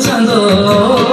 唱歌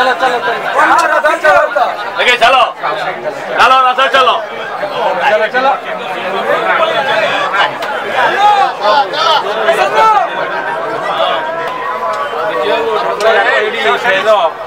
चलो चलो चलो चलो लगे चलो चलो रसल चलो चलो चलो चलो चलो